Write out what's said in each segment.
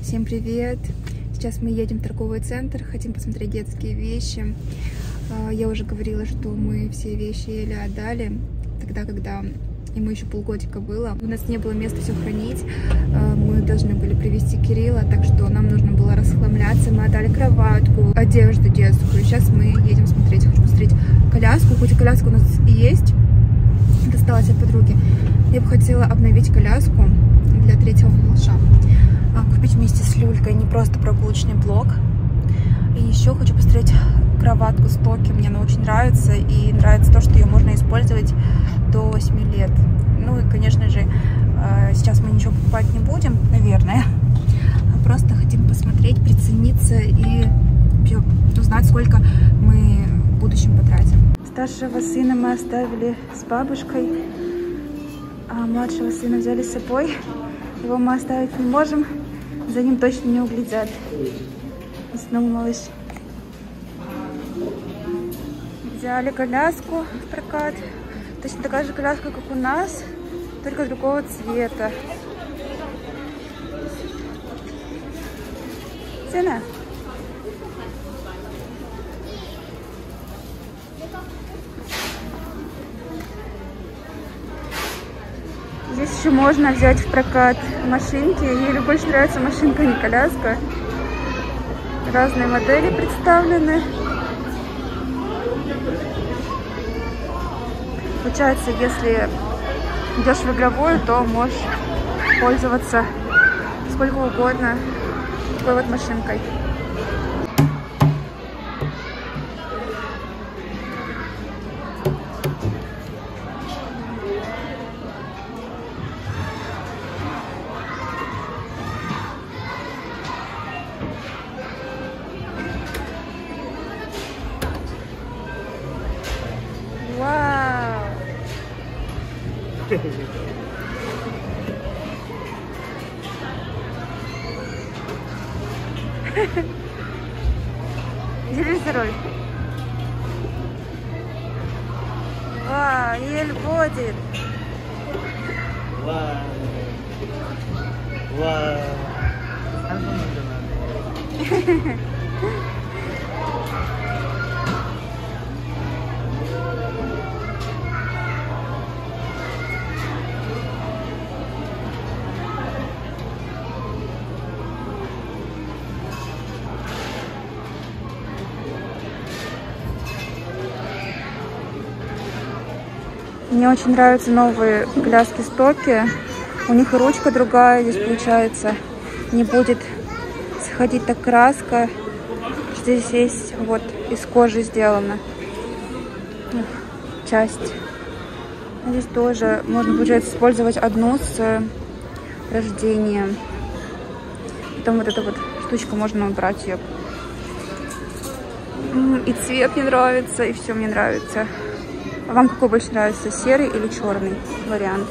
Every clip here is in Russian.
Всем привет! Сейчас мы едем в торговый центр, хотим посмотреть детские вещи. А, я уже говорила, что мы все вещи еле отдали, тогда, когда ему еще полгодика было. У нас не было места все хранить, а, мы должны были привезти Кирилла, так что нам нужно было расхламляться. Мы отдали кроватку, одежду детскую. Сейчас мы едем смотреть, хочу посмотреть коляску, хоть и коляска у нас и есть, досталась от подруги. Я бы хотела обновить коляску для третьего малыша. А, купить вместе с люлькой не просто прогулочный блок. И еще хочу посмотреть кроватку Стоки. Мне она очень нравится. И нравится то, что ее можно использовать до 8 лет. Ну и, конечно же, а, сейчас мы ничего покупать не будем, наверное. А просто хотим посмотреть, прицениться и узнать, сколько мы в будущем потратим. Старшего сына мы оставили с бабушкой, а младшего сына взяли с собой. Его мы оставить не можем, за ним точно не углядят. Снова малыш. Взяли коляску в прокат. Точно такая же коляска, как у нас, только другого цвета. Цена? Еще можно взять в прокат машинки. Ей больше нравится машинка, не коляска. Разные модели представлены. Получается, если идешь в игровую, то можешь пользоваться сколько угодно такой вот машинкой. Мне очень нравятся новые коляски стоки. У них ручка другая здесь получается. Не будет сходить так краска. Здесь есть вот из кожи сделана часть. Здесь тоже можно, получается, использовать одну с рождения. Потом вот эта вот штучка можно убрать ее. И цвет мне нравится, и все мне нравится. А вам какой больше нравится, серый или черный вариант?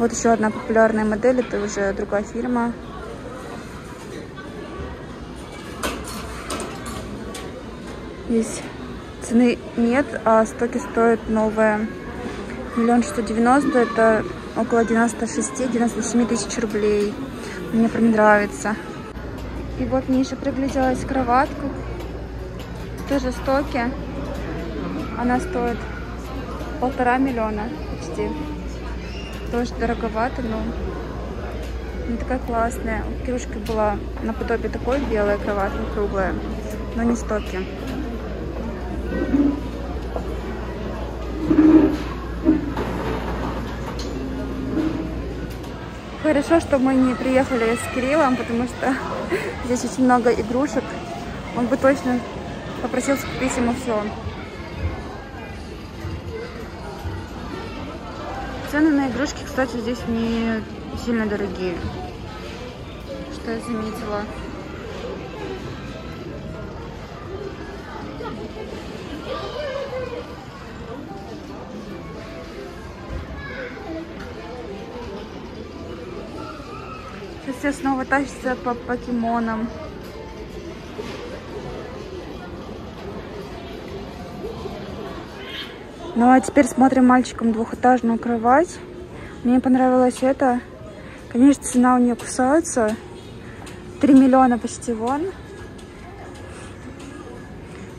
Вот еще одна популярная модель, это уже другая фирма. Здесь цены нет, а стоки стоят новые. Миллион шестьсот девяносто, это около 96-97 тысяч рублей. Мне прям нравится. И вот мне еще пригляделась кроватка. Тоже стоки. Она стоит полтора миллиона почти. Тоже дороговато, но не такая классная. У Кирюшки была наподобие такой белая кроватка, круглая, но не стоки. Хорошо, что мы не приехали с Кириллом, потому что здесь очень много игрушек. Он бы точно попросился купить ему все. Цены на игрушки, кстати, здесь не сильно дорогие. Что я заметила. Сейчас все снова тащатся по покемонам. Ну а теперь смотрим мальчикам двухэтажную кровать. Мне понравилось это. Конечно, цена у нее кусается. 3 миллиона почти вон.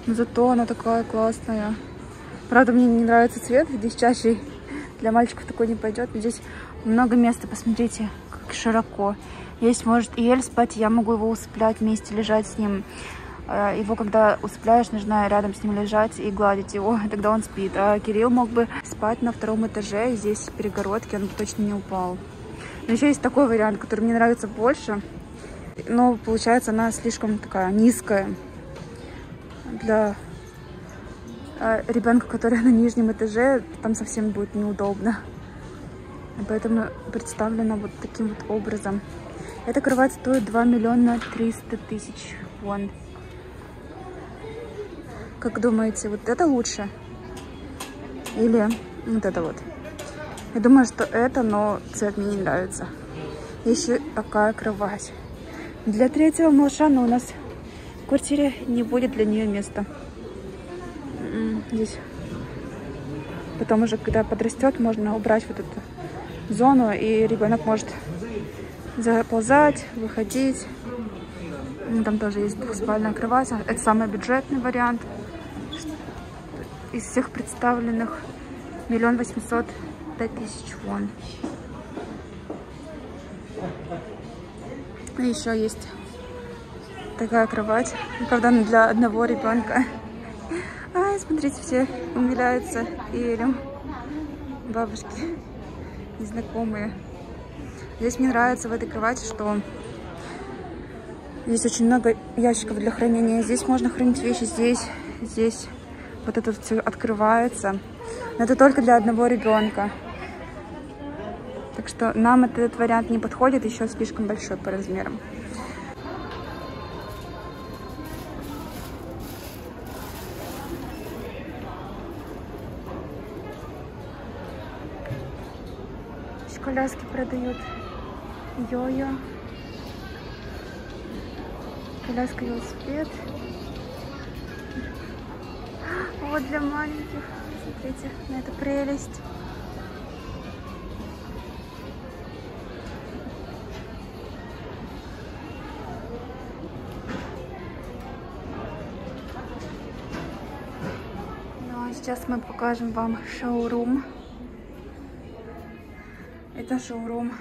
Но зато она такая классная. Правда, мне не нравится цвет, здесь чаще для мальчиков такой не пойдет. Но здесь много места, посмотрите, как широко. Есть может и Эль спать, я могу его усыплять вместе, лежать с ним. Э, его, когда усыпляешь, нужно рядом с ним лежать и гладить его, тогда он спит. А Кирилл мог бы спать на втором этаже, здесь перегородки, он бы точно не упал. Но еще есть такой вариант, который мне нравится больше. Но получается она слишком такая низкая для э, ребенка, который на нижнем этаже, там совсем будет неудобно. Поэтому представлена вот таким вот образом. Эта кровать стоит 2 миллиона 300 тысяч вон. Как думаете, вот это лучше? Или вот это вот? Я думаю, что это, но цвет мне не нравится. Еще такая кровать. Для третьего малыша, но у нас в квартире не будет для нее места. Здесь. Потом уже, когда подрастет, можно убрать вот эту зону, и ребенок может заползать, выходить. Ну, там тоже есть двухспальная кровать. Это самый бюджетный вариант из всех представленных. Миллион восемьсот пять тысяч вон. И еще есть такая кровать. Правда, она для одного ребенка. Ай, смотрите, все умиляются Элем. Бабушки незнакомые. Здесь мне нравится в этой кровати, что здесь очень много ящиков для хранения. Здесь можно хранить вещи, здесь, здесь. Вот это все открывается. Но это только для одного ребенка. Так что нам этот вариант не подходит, еще слишком большой по размерам. Коляски продают йо-йо. Коляска велосипед. Вот для маленьких. Смотрите на эту прелесть. Ну а сейчас мы покажем вам шоурум. Это шоурум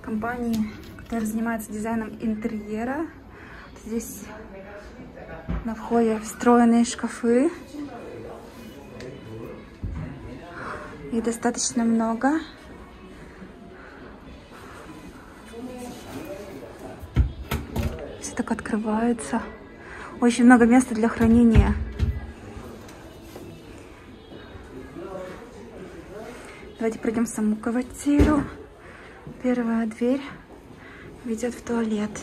компании, которая занимается дизайном интерьера. Здесь на входе встроенные шкафы. Их достаточно много. Все так открывается. Очень много места для хранения. Давайте пройдем саму квартиру. Первая дверь ведет в туалет.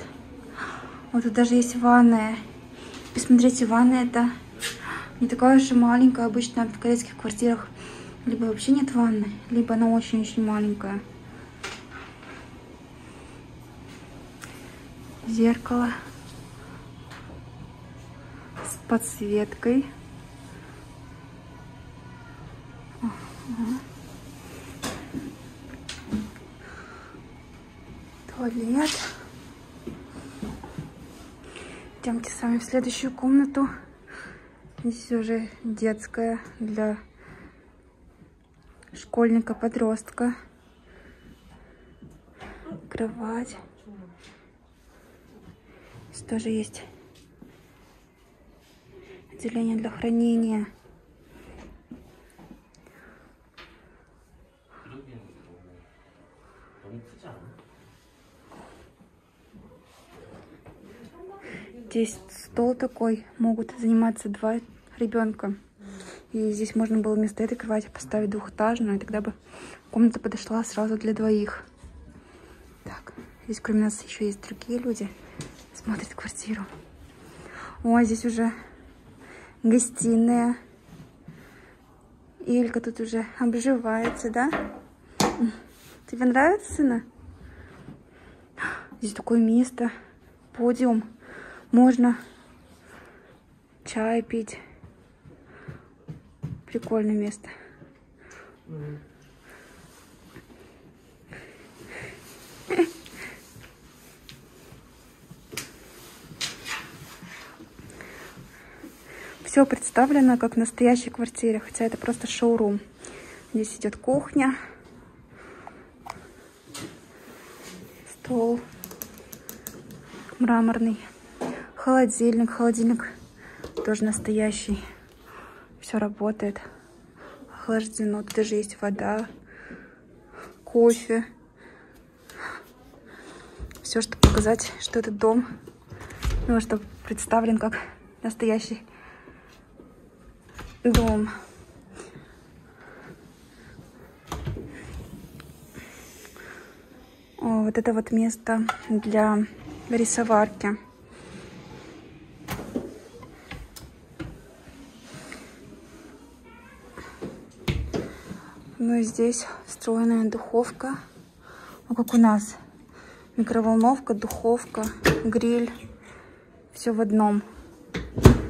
Вот тут даже есть ванная. Посмотрите, ванная это не такая уж и маленькая. Обычно в корейских квартирах либо вообще нет ванны, либо она очень-очень маленькая. Зеркало с подсветкой. Туалет. Идемте с вами в следующую комнату. Здесь уже детская для школьника-подростка. Кровать. Здесь тоже есть отделение для хранения. Здесь стол такой, могут заниматься два ребенка. И здесь можно было вместо этой кровати поставить двухэтажную, и тогда бы комната подошла сразу для двоих. Так, здесь кроме нас еще есть другие люди, смотрят квартиру. О, здесь уже гостиная. Илька тут уже обживается, да? Тебе нравится, сына? Здесь такое место, подиум. Можно чай пить. Прикольное место. Все представлено как в настоящей квартире, хотя это просто шоурум. Здесь идет кухня, стол мраморный холодильник, холодильник тоже настоящий, все работает, охлаждено, тут даже есть вода, кофе, все, чтобы показать, что этот дом, ну, чтобы представлен как настоящий дом. О, вот это вот место для рисоварки. Ну и здесь встроенная духовка. Ну, как у нас. Микроволновка, духовка, гриль. Все в одном.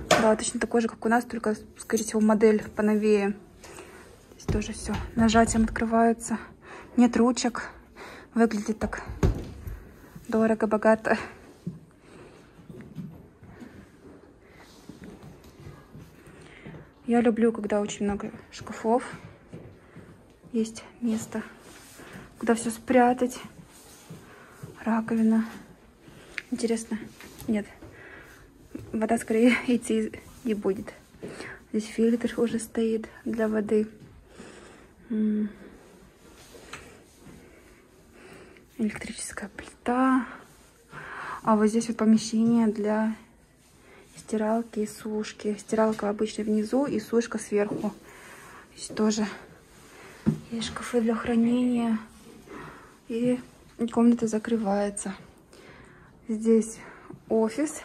Да, точно такой же, как у нас, только, скорее всего, модель поновее. Здесь тоже все нажатием открывается. Нет ручек. Выглядит так дорого-богато. Я люблю, когда очень много шкафов. Есть место, куда все спрятать. Раковина. Интересно. Нет, вода скорее идти не будет. Здесь фильтр уже стоит для воды. Электрическая плита. А вот здесь вот помещение для стиралки и сушки. Стиралка обычно внизу и сушка сверху. Здесь тоже есть шкафы для хранения. И комната закрывается. Здесь офис.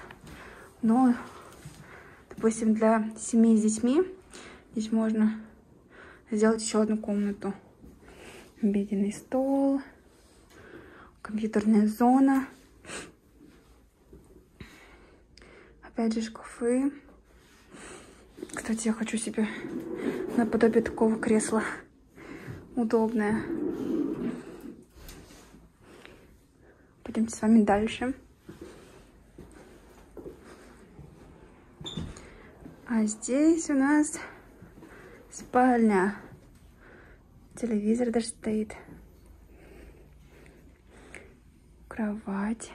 Но, допустим, для семьи с детьми здесь можно сделать еще одну комнату. Обеденный стол, компьютерная зона. Опять же шкафы. Кстати, я хочу себе наподобие такого кресла. Удобное. Пойдемте с вами дальше. А здесь у нас спальня. Телевизор даже стоит. Кровать.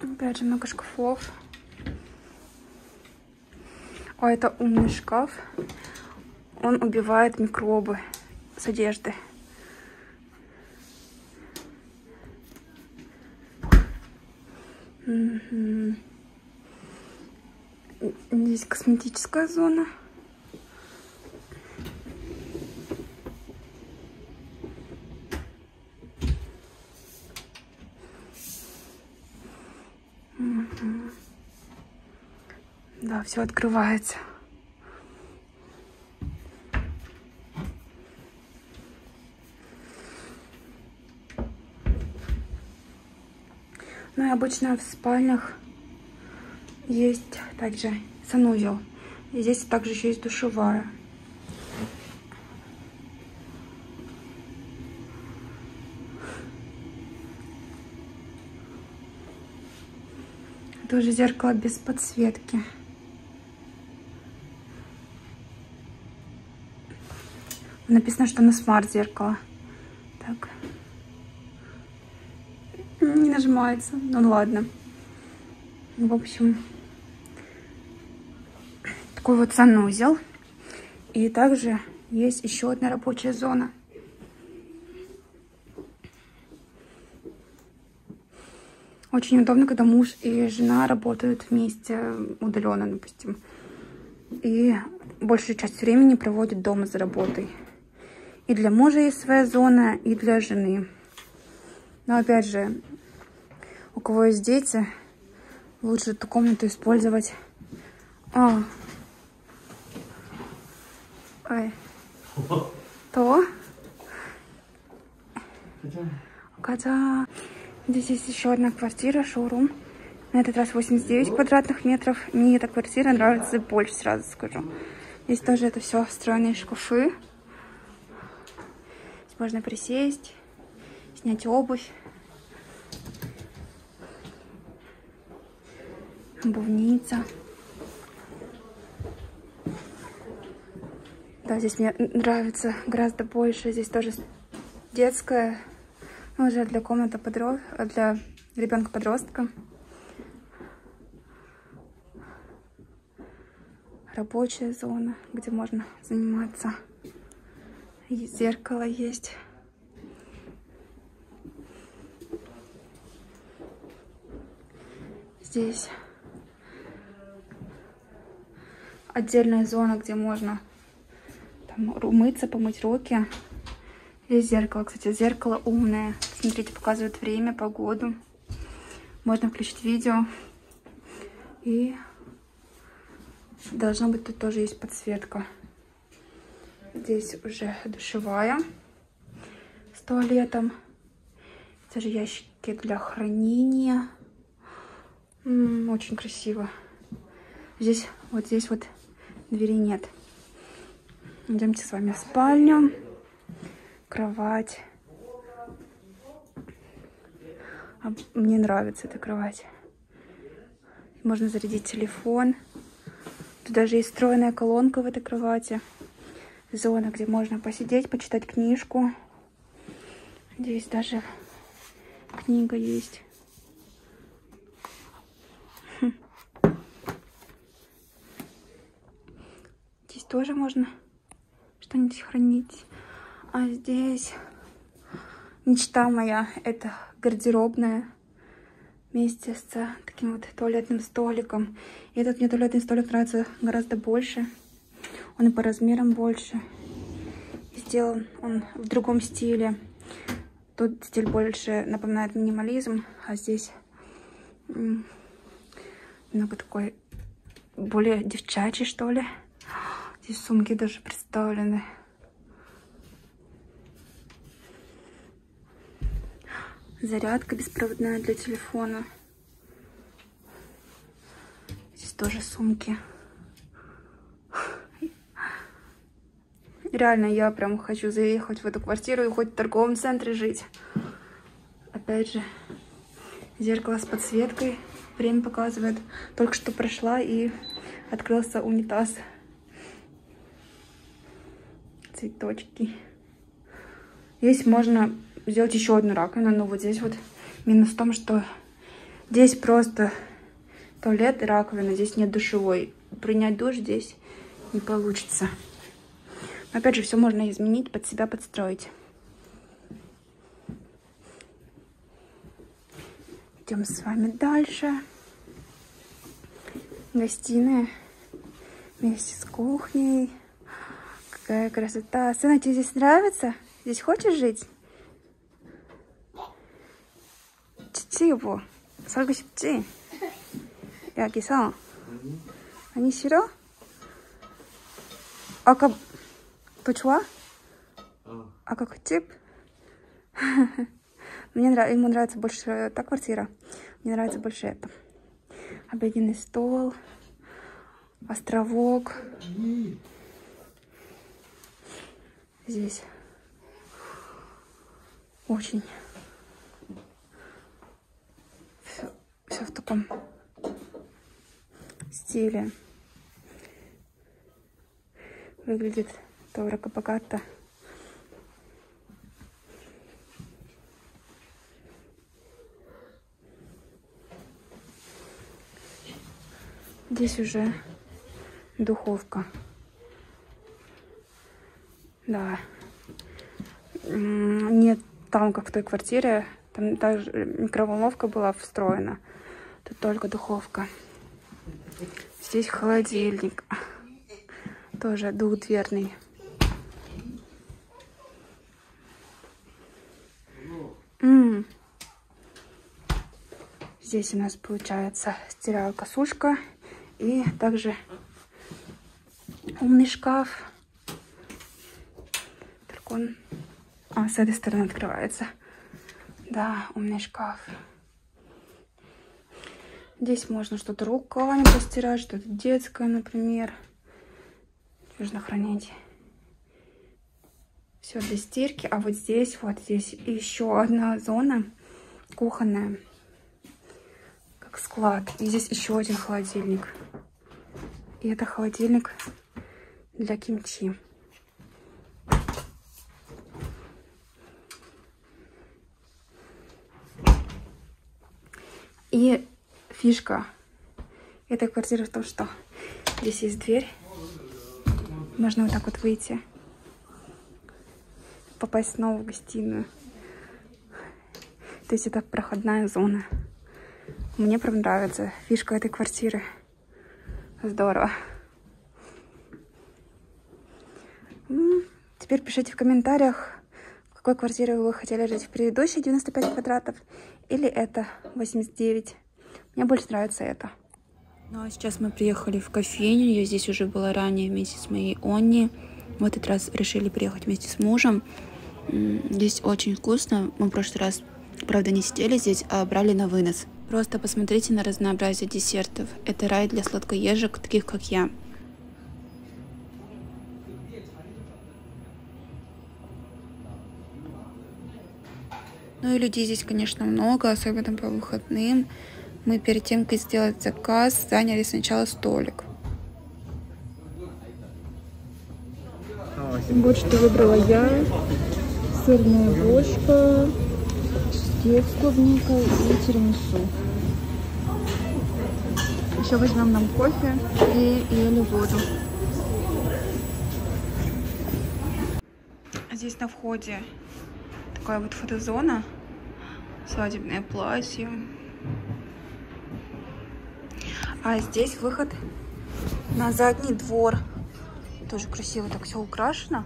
Опять же много шкафов. О, это умный шкаф. Он убивает микробы с одежды. Здесь косметическая зона. Да, все открывается. Обычно в спальнях есть также санузел. И здесь также еще есть душевая. Тоже зеркало без подсветки. Написано, что на смарт зеркало. Так. Не нажимается. Ну ладно. В общем, такой вот санузел. И также есть еще одна рабочая зона. Очень удобно, когда муж и жена работают вместе удаленно, допустим. И большую часть времени проводят дома за работой. И для мужа есть своя зона, и для жены. Но опять же, у кого есть дети, лучше эту комнату использовать. А. Ой. То. Катя. Здесь есть еще одна квартира, шоурум. На этот раз 89 квадратных метров. Мне эта квартира нравится больше, сразу скажу. Здесь тоже это все встроенные шкафы. Здесь можно присесть, снять обувь. Обувница. Да, здесь мне нравится гораздо больше. Здесь тоже детская, ну, уже для комнаты подрост... для ребенка-подростка. Рабочая зона, где можно заниматься. И зеркало есть. Здесь отдельная зона, где можно там, умыться, помыть руки. Здесь зеркало, кстати, зеркало умное. Смотрите, показывает время, погоду. Можно включить видео. И должно быть тут тоже есть подсветка. Здесь уже душевая с туалетом. Здесь же ящики для хранения. М -м, очень красиво. Здесь, вот здесь вот двери нет. Идемте с вами в спальню. Кровать. А мне нравится эта кровать. Можно зарядить телефон. Тут даже есть встроенная колонка в этой кровати. Зона, где можно посидеть, почитать книжку. Здесь даже книга есть. Тоже можно что-нибудь хранить. А здесь мечта моя. Это гардеробная вместе с таким вот туалетным столиком. И этот мне туалетный столик нравится гораздо больше. Он и по размерам больше. И сделан он в другом стиле. Тот стиль больше напоминает минимализм, а здесь много такой более девчачий, что ли. Здесь сумки даже представлены. Зарядка беспроводная для телефона. Здесь тоже сумки. Реально, я прям хочу заехать в эту квартиру и хоть в торговом центре жить. Опять же, зеркало с подсветкой. Время показывает. Только что прошла и открылся унитаз цветочки. Здесь можно сделать еще одну раковину, но вот здесь вот минус в том, что здесь просто туалет и раковина, здесь нет душевой. Принять душ здесь не получится. Но опять же, все можно изменить, под себя подстроить. Идем с вами дальше. Гостиная вместе с кухней. Какая красота. Сына, тебе здесь нравится? Здесь хочешь жить? 치치고 살고 싶지? 여기서 아니 싫어? 아까 더 좋아? 어. 아까 그 집? Мне нравится, ему нравится больше та квартира. Мне нравится больше это. Обеденный стол, островок. здесь очень все, все в таком стиле. Выглядит дорого-богато. Здесь уже духовка. Да. Нет там, как в той квартире, там также микроволновка была встроена. Тут только духовка. Здесь холодильник. Тоже двухдверный. М -м. Здесь у нас получается стиралка-сушка и также умный шкаф он... А, с этой стороны открывается. Да, умный шкаф. Здесь можно что-то руками постирать, что-то детское, например. Нужно хранить. Все для стирки. А вот здесь, вот здесь еще одна зона кухонная. Как склад. И здесь еще один холодильник. И это холодильник для кимчи. И фишка этой квартиры в том, что здесь есть дверь. Можно вот так вот выйти, попасть снова в гостиную. То есть это проходная зона. Мне прям нравится фишка этой квартиры. Здорово. Теперь пишите в комментариях, какой квартире вы хотели жить. В предыдущей 95 квадратов или это 89. Мне больше нравится это. Ну а сейчас мы приехали в кофейню. Я здесь уже была ранее вместе с моей Онни. В этот раз решили приехать вместе с мужем. Здесь очень вкусно. Мы в прошлый раз, правда, не сидели здесь, а брали на вынос. Просто посмотрите на разнообразие десертов. Это рай для сладкоежек, таких как я. Ну и людей здесь, конечно, много, особенно по выходным. Мы перед тем, как сделать заказ, заняли сначала столик. Вот что выбрала я. Сырная бочка, чизкейк с и тирамису. Еще возьмем нам кофе и или воду. Здесь на входе такая вот фотозона, свадебное платье. А здесь выход на задний двор. Тоже красиво так все украшено.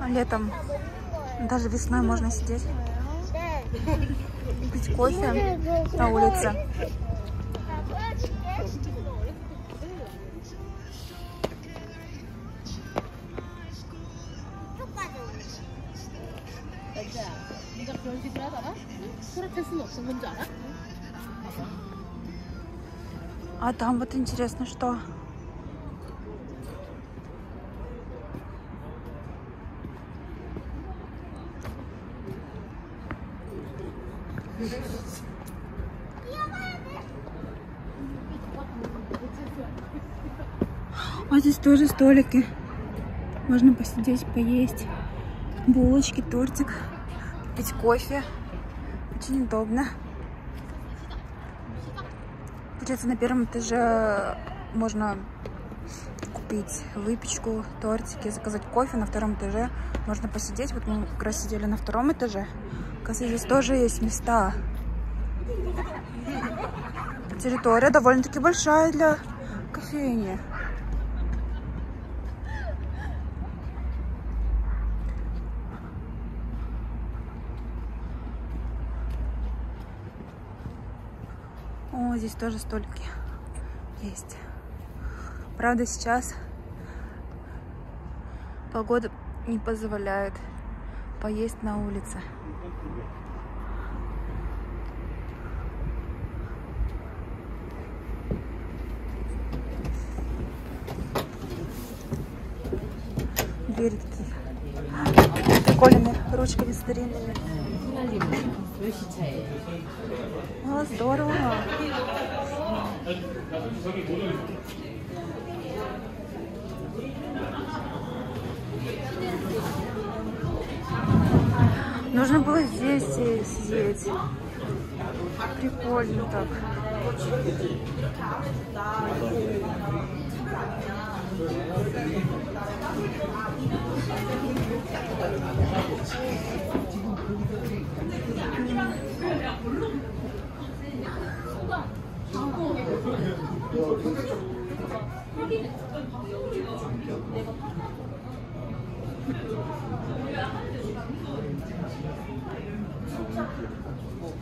А летом, даже весной можно сидеть, пить кофе на улице. А там вот интересно, что? А здесь тоже столики. Можно посидеть, поесть. Булочки, тортик, пить кофе. Очень удобно. Получается, на первом этаже можно купить выпечку, тортики, заказать кофе. На втором этаже можно посидеть. Вот мы как раз сидели на втором этаже. Кажется, здесь тоже есть места. Территория довольно-таки большая для кофейни. О, здесь тоже столики есть. Правда, сейчас погода не позволяет поесть на улице. Двери такие прикольными, ручками старинными. А, здорово. Нужно было здесь сидеть. Прикольно так.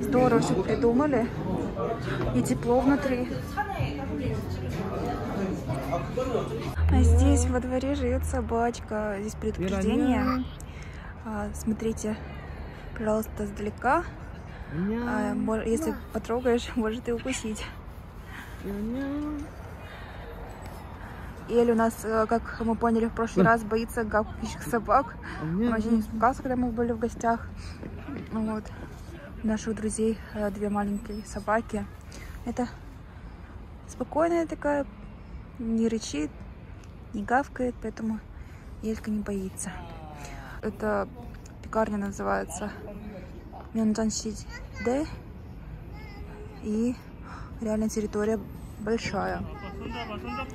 Здорово все придумали. И тепло внутри. А здесь во дворе живет собачка. Здесь предупреждение. А, смотрите, пожалуйста, сдалека. А, если потрогаешь, может и укусить. Эль у нас, э, как мы поняли в прошлый раз, боится гавкающих собак. Он вообще не испугался, когда мы были в гостях. Вот. Наших друзей э, две маленькие собаки. Это спокойная такая, не рычит, не гавкает, поэтому Элька не боится. Это пекарня называется Мёнджаншиде. И реально территория большая.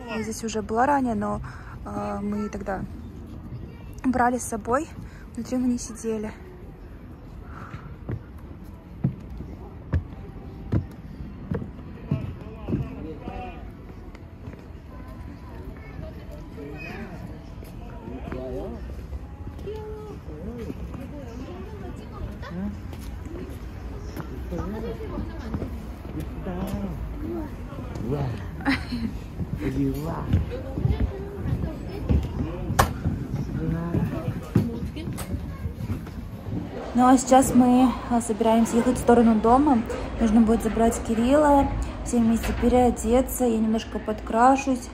Я здесь уже была ранее, но э, мы тогда брали с собой. Внутри мы не сидели. Ну а сейчас мы а, собираемся ехать в сторону дома. Нужно будет забрать Кирилла, все вместе переодеться, я немножко подкрашусь.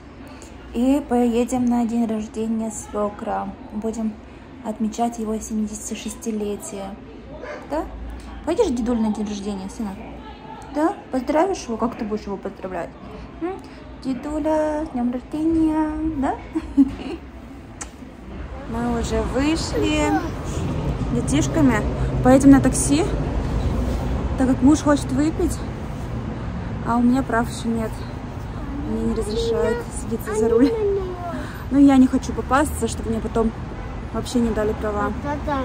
И поедем на день рождения свекра. Будем отмечать его 76-летие. Да? Пойдешь дедуль на день рождения, сына? Да? Поздравишь его? Как ты будешь его поздравлять? М? Дедуля, с днем рождения, да? Мы уже вышли детишками. Поедем на такси, так как муж хочет выпить, а у меня прав еще нет. Мне не разрешают садиться за руль. Ну, я не хочу попасться, чтобы мне потом вообще не дали права. Да.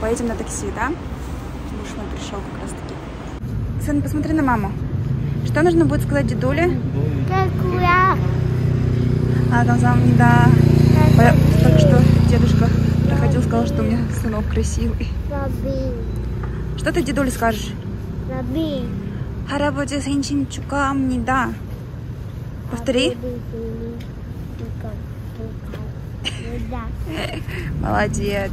Поедем на такси, да? Муж мой пришел как раз таки. Сын, посмотри на маму. Что нужно будет сказать дедуле? Какая? А, там сам, да. Только что дедушка сказал, что у меня сынок красивый. Раби. Что ты дедуле скажешь? Раби. Харабоджи сенчин чукам не да. Повтори. Ну Молодец.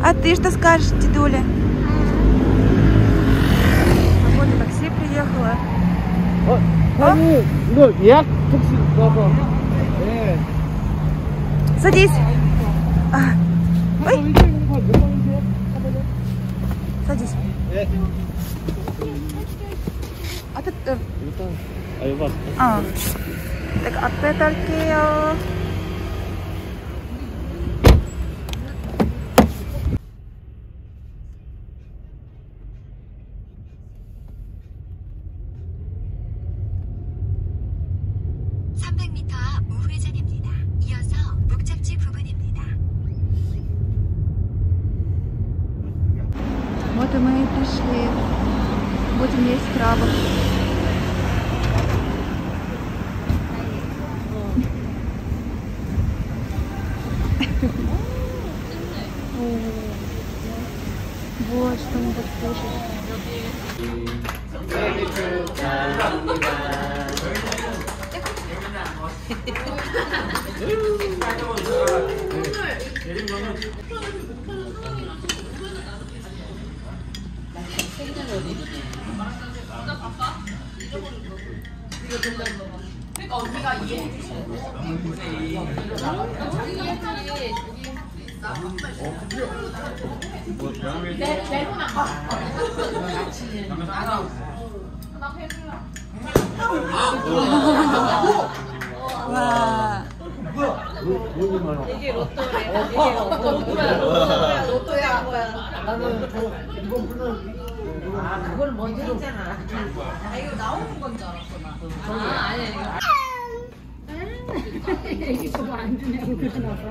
А ты что скажешь, дедуля? А, а вот такси приехала. Садись. 아. 어이? 사주시. 네. 앞에, 어. 아, 여봐 어. 내가 앞에 달게요. Будем есть крабов. 와. 이게 로또래. 이게 로또야. 나는 아 그걸 먼저 했잖아. 아 이거 나오는 건 줄 알았구나. 아 아니 아니. 이거 안 주냐고 그러나 봐.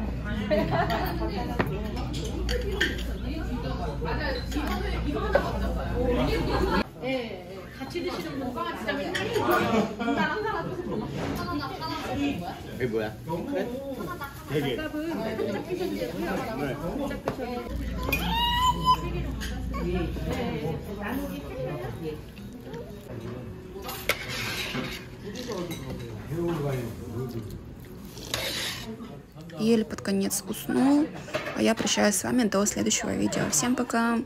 맞아 이거는 이거 하나 먼저 봐요. 예. 뭐야? 되게 Еле под конец уснул. А я прощаюсь с вами до следующего видео. Всем пока!